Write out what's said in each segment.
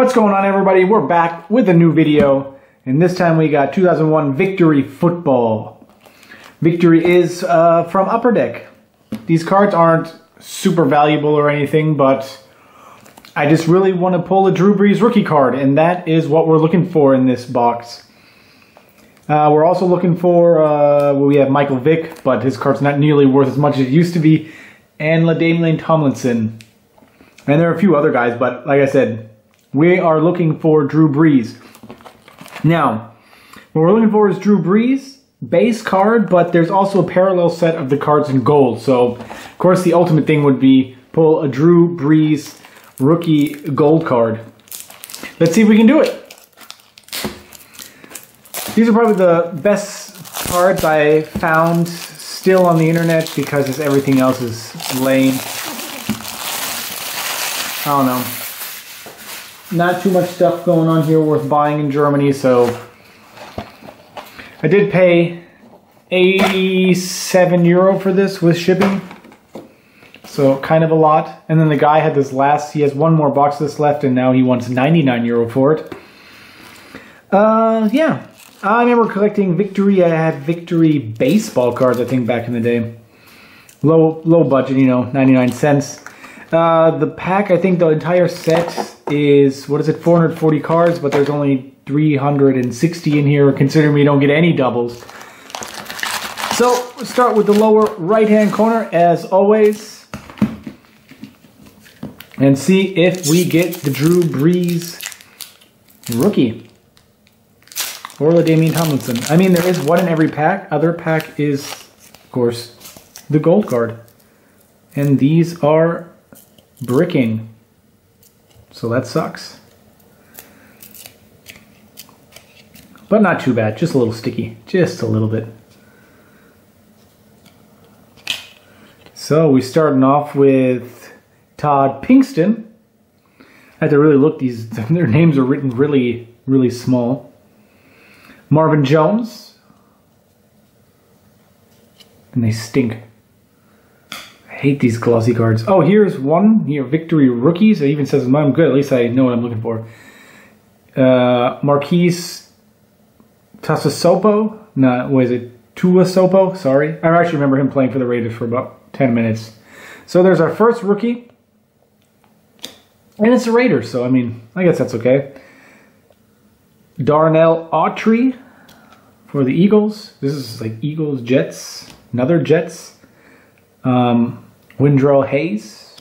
What's going on everybody? We're back with a new video and this time we got 2001 Victory Football. Victory is uh, from Upper Deck. These cards aren't super valuable or anything but I just really want to pull a Drew Brees rookie card and that is what we're looking for in this box. Uh, we're also looking for, uh, well, we have Michael Vick, but his card's not nearly worth as much as it used to be, and LaDainian Tomlinson. And there are a few other guys, but like I said, we are looking for Drew Brees. Now, what we're looking for is Drew Brees, base card, but there's also a parallel set of the cards in gold. So, of course, the ultimate thing would be pull a Drew Brees rookie gold card. Let's see if we can do it. These are probably the best cards I found still on the internet because everything else is lame. I don't know not too much stuff going on here worth buying in Germany, so I did pay 87 euro for this with shipping. So kind of a lot. And then the guy had this last, he has one more box of this left and now he wants 99 euro for it. Uh, yeah. I remember collecting Victory. I had Victory baseball cards, I think, back in the day. Low, low budget, you know, 99 cents. Uh, the pack, I think the entire set is, what is it, 440 cards, but there's only 360 in here, considering we don't get any doubles. So, we'll start with the lower right-hand corner, as always. And see if we get the Drew Brees rookie. Or LaDainian Tomlinson. I mean, there is one in every pack. Other pack is, of course, the gold card. And these are bricking. So that sucks. But not too bad, just a little sticky, just a little bit. So we're starting off with Todd Pinkston. I had to really look, these their names are written really, really small. Marvin Jones. And they stink hate these glossy cards. Oh, here's one here, Victory Rookies. It even says I'm good. At least I know what I'm looking for. Uh, Marquise Tasasopo. No, was it Tuasopo? Sorry. I actually remember him playing for the Raiders for about 10 minutes. So there's our first rookie. And it's the Raiders, so I mean, I guess that's okay. Darnell Autry for the Eagles. This is like Eagles, Jets, another Jets. Um, Windrow Hayes.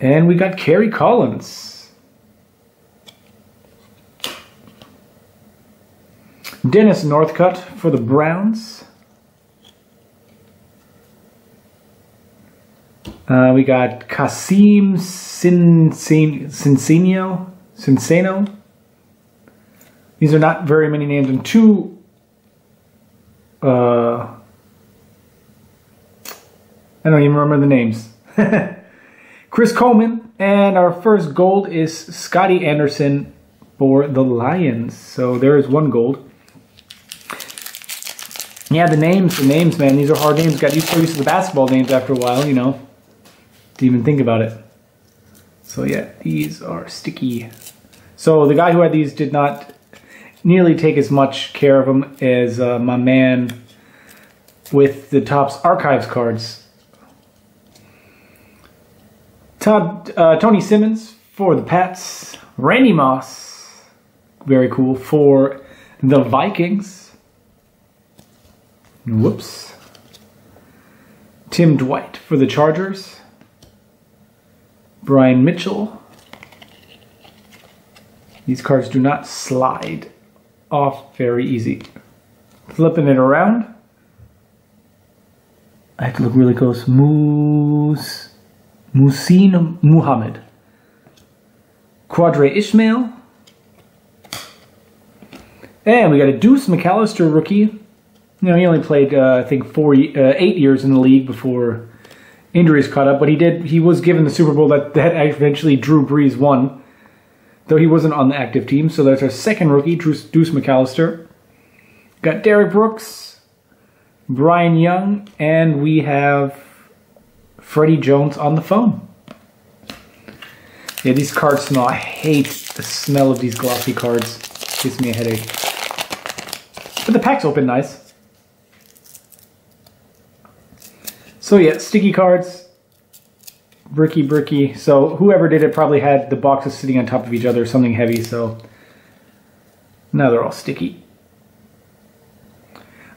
And we got Kerry Collins. Dennis Northcutt for the Browns. Uh, we got Kasim Cincino. Cinceno. These are not very many names, and two uh, I don't even remember the names. Chris Coleman, and our first gold is Scotty Anderson for the Lions. So there is one gold. Yeah, the names, the names, man, these are hard names. Got used to used to the basketball names after a while, you know. To even think about it. So yeah, these are sticky. So the guy who had these did not nearly take as much care of them as uh, my man with the Topps Archives cards. Todd, uh, Tony Simmons for the Pats. Randy Moss, very cool, for the Vikings. Whoops. Tim Dwight for the Chargers. Brian Mitchell. These cards do not slide off very easy. Flipping it around. I have to look really close. Moose. Muhsin Muhammad, Qadry Ismail, and we got a Deuce McAllister rookie. You know, he only played, uh, I think, four, uh, eight years in the league before injuries caught up. But he did. He was given the Super Bowl that that eventually Drew Brees won, though he wasn't on the active team. So that's our second rookie, Deuce, Deuce McAllister. Got Derrick Brooks, Brian Young, and we have Freddie Jones on the phone. Yeah, these cards smell. I hate the smell of these glossy cards. Gives me a headache. But the pack's open nice. So yeah, sticky cards. Bricky bricky. So whoever did it probably had the boxes sitting on top of each other, something heavy, so now they're all sticky.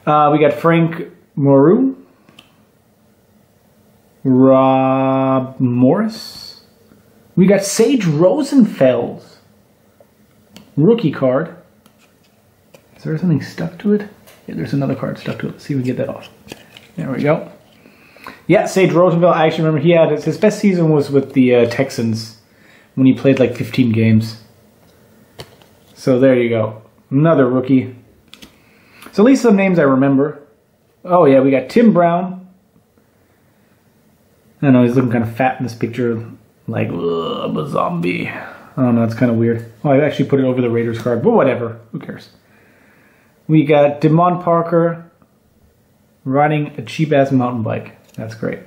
Uh, we got Frank Moreau. Rob Morris. We got Sage Rosenfels. Rookie card. Is there something stuck to it? Yeah, there's another card stuck to it. Let's see if we can get that off. There we go. Yeah, Sage Rosenfels. I actually remember he had his best season was with the uh, Texans when he played like 15 games. So there you go. Another rookie. So at least some names I remember. Oh yeah, we got Tim Brown. I know he's looking kind of fat in this picture, like I'm a zombie. I don't know, it's kind of weird. Oh, I actually put it over the Raiders card, but whatever. Who cares? We got Demond Parker riding a cheap ass mountain bike. That's great.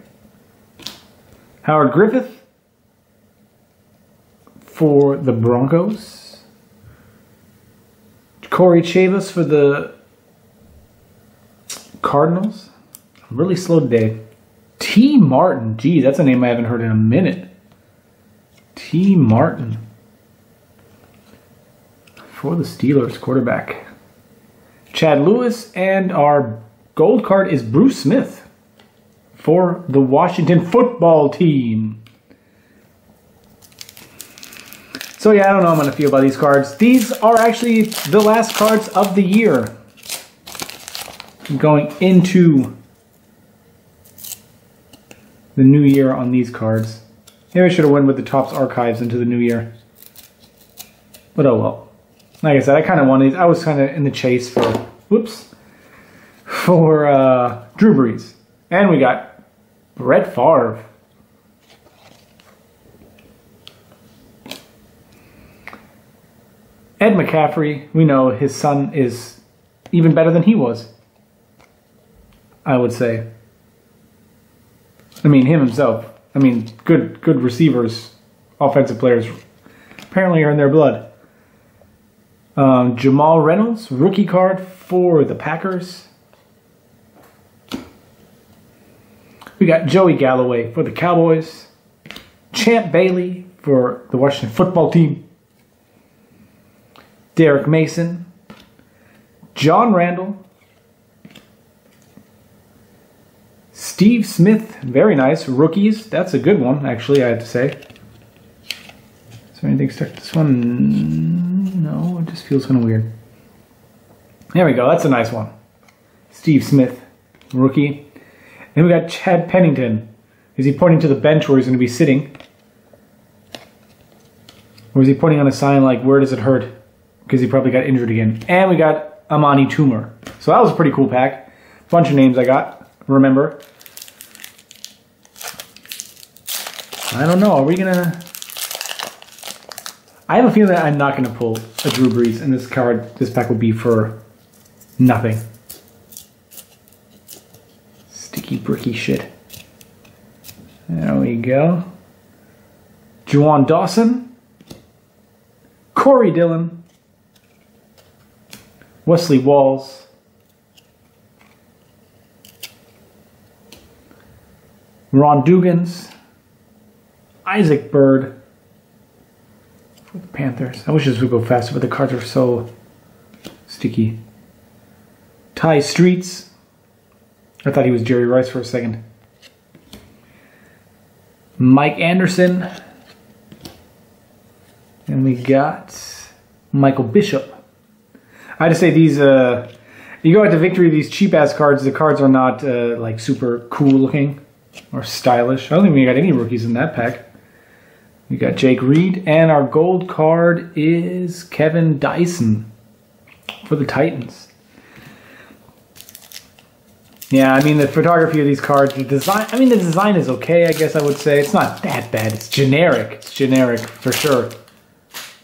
Howard Griffith for the Broncos. Corey Chavous for the Cardinals. Really slow day. Tee Martin. Gee, that's a name I haven't heard in a minute. Tee Martin. For the Steelers, quarterback. Chad Lewis. And our gold card is Bruce Smith for the Washington football team. So yeah, I don't know how I'm going to feel about these cards. These are actually the last cards of the year going into the new year on these cards. Maybe I should have went with the Topps Archives into the new year. But oh well. Like I said, I kind of wanted, these. I was kind of in the chase for, whoops, for uh, Drew Brees. And we got Brett Favre. Ed McCaffrey, we know his son is even better than he was. I would say. I mean, him himself. I mean, good good receivers, offensive players, apparently are in their blood. Um, Jamal Reynolds, rookie card for the Packers. We got Joey Galloway for the Cowboys. Champ Bailey for the Washington football team. Derrick Mason. John Randle Steve Smith, very nice. Rookies, that's a good one, actually, I have to say. Is there anything stuck this one? No, it just feels kind of weird. There we go, that's a nice one. Steve Smith, rookie. Then we got Chad Pennington. Is he pointing to the bench where he's going to be sitting? Or is he pointing on a sign like, where does it hurt? Because he probably got injured again. And we got Amani Toomer. So that was a pretty cool pack. Bunch of names I got, remember. I don't know. Are we gonna? I have a feeling that I'm not gonna pull a Drew Brees, and this card, this pack will be for nothing. Sticky bricky shit. There we go. Juwan Dawson. Corey Dillon. Wesley Walls. Ron Dugans. Isaac Byrd the Panthers. I wish this would go faster, but the cards are so sticky. Tai Streets. I thought he was Jerry Rice for a second. Mike Anderson. And we got Michael Bishop. I just say these, uh, you go out to Victory, these cheap ass cards, the cards are not uh, like super cool looking or stylish. I don't think we got any rookies in that pack. We got Jake Reed, and our gold card is Kevin Dyson for the Titans. Yeah, I mean, the photography of these cards, the design, I mean, the design is okay, I guess I would say. It's not that bad. It's generic. It's generic for sure.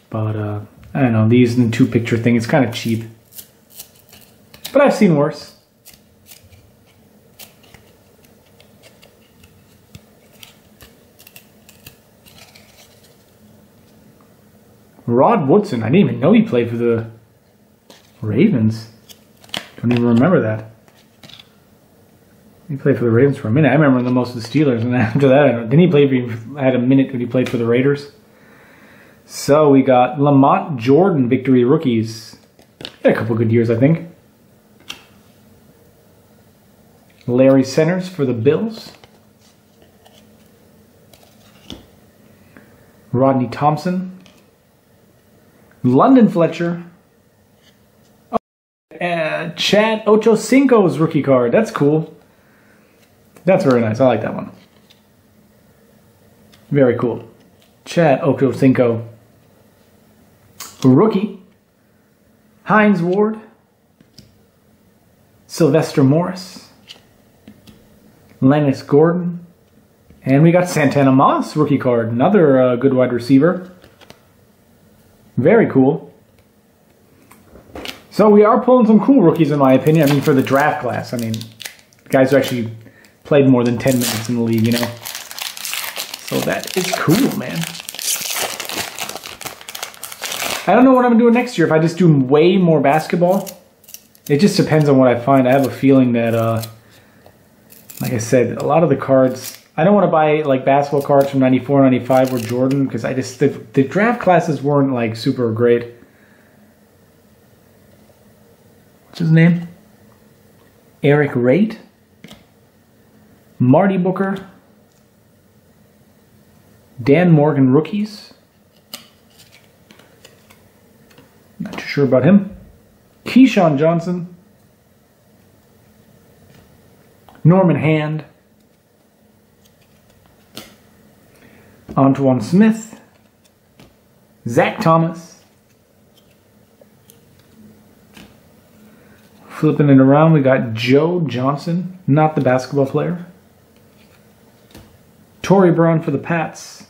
But, uh, I don't know, these and two picture thing, it's kind of cheap. But I've seen worse. Rod Woodson. I didn't even know he played for the Ravens. Don't even remember that. He played for the Ravens for a minute. I remember the most of the Steelers, and after that, then he played. For, I had a minute when he played for the Raiders. So we got Lamont Jordan victory rookies. Had a couple good years, I think. Larry Centers for the Bills. Rodney Thompson. London Fletcher. Oh, uh, Chad Ochocinco's rookie card. That's cool. That's very nice. I like that one. Very cool. Chad Ochocinco. Rookie. Hines Ward. Sylvester Morris. Lennox Gordon. And we got Santana Moss rookie card. Another uh, good wide receiver. Very cool. So we are pulling some cool rookies in my opinion. I mean for the draft class. I mean guys who actually played more than 10 minutes in the league, you know. So that is cool, man. I don't know what I'm gonna next year. If I just do way more basketball, it just depends on what I find. I have a feeling that, uh, like I said, a lot of the cards. I don't want to buy like basketball cards from 94, 95 or Jordan because I just the, the draft classes weren't like super great. What's his name? Eric Rate, Marty Booker, Dan Morgan rookies. Not too sure about him. Keyshawn Johnson. Norman Hand. Antowain Smith. Zach Thomas. Flipping it around, we got Joe Johnson, not the basketball player. Torrey Brown for the Pats.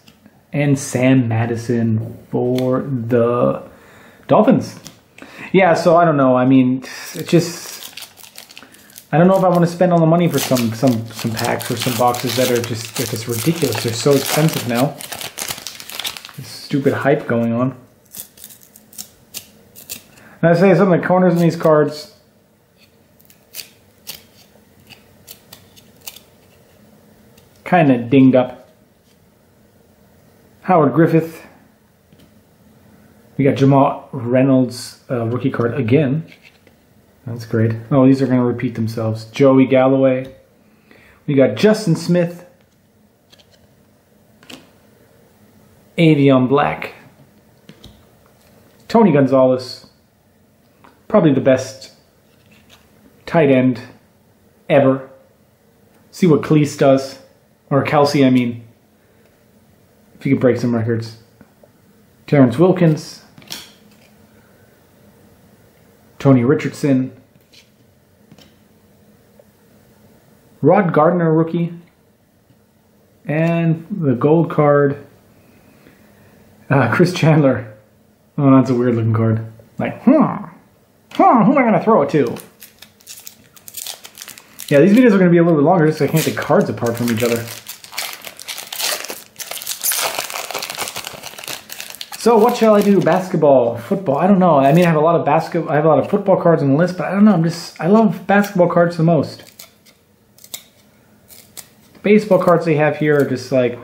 And Sam Madison for the Dolphins. Yeah, so I don't know. I mean, it's just I don't know if I want to spend all the money for some some some packs or some boxes that are just they're just ridiculous. They're so expensive now. This stupid hype going on. And I say some of the corners in these cards. Kind of dinged up. Howard Griffith. We got Jamal Reynolds uh, rookie card again. That's great. Oh, these are going to repeat themselves. Joey Galloway. We got Justin Smith. Avion Black. Tony Gonzalez. Probably the best tight end ever. See what Cleese does. Or Kelce, I mean. If he could break some records. Terrence Wilkins. Tony Richardson, Rod Gardner rookie, and the gold card, uh, Chris Chandler. Oh, that's a weird looking card. Like, hmm, huh, who am I going to throw it to? Yeah, these videos are going to be a little bit longer just so I can't take cards apart from each other. So what shall I do? Basketball, football? I don't know. I mean, I have a lot of basketball. I have a lot of football cards on the list, but I don't know. I'm just I love basketball cards the most. Baseball cards they have here are just like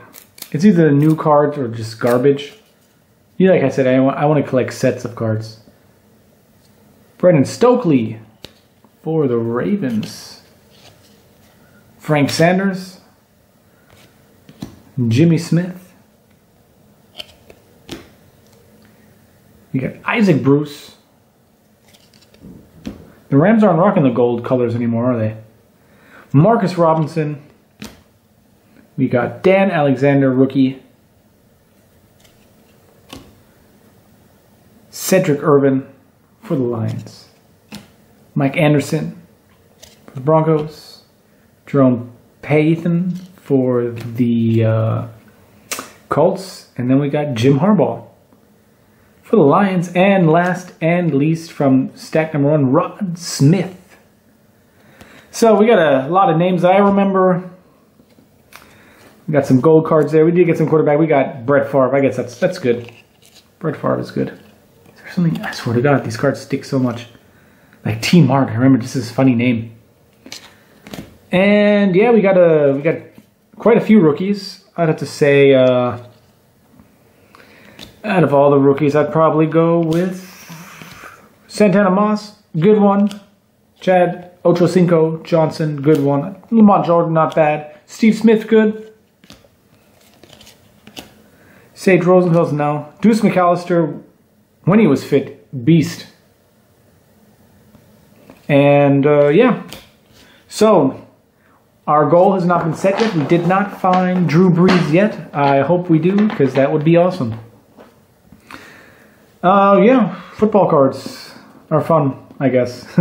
it's either the new cards or just garbage. You like I said, I want I want to collect sets of cards. Brandon Stokley for the Ravens. Frank Sanders. Jimmy Smith. You got Isaac Bruce. The Rams aren't rocking the gold colors anymore, are they? Marcus Robinson. We got Dan Alexander, rookie. Cedric Irvin for the Lions. Mike Anderson for the Broncos. Jerome Pathon for the uh, Colts. And then we got Jim Harbaugh for the Lions. And last and least from stack number one, Rod Smith. So we got a lot of names that I remember. We got some gold cards there. We did get some quarterback. We got Brett Favre. I guess that's that's good. Brett Favre is good. Is there something? I swear to God, these cards stick so much. Like T Mark. I remember this is a funny name. And yeah, we got a we got quite a few rookies. I'd have to say, uh, out of all the rookies, I'd probably go with Santana Moss, good one. Chad Ochocinco Johnson, good one. Lamont Jordan, not bad. Steve Smith, good. Sage Rosenfels, no. Deuce McAllister, when he was fit, beast. And uh, yeah, so our goal has not been set yet. We did not find Drew Brees yet. I hope we do because that would be awesome. Uh, yeah, football cards are fun, I guess.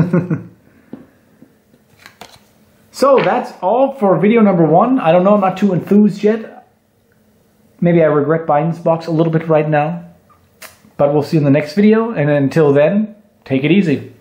so that's all for video number one. I don't know, I'm not too enthused yet. Maybe I regret buying this box a little bit right now. But we'll see in the next video, and until then, take it easy.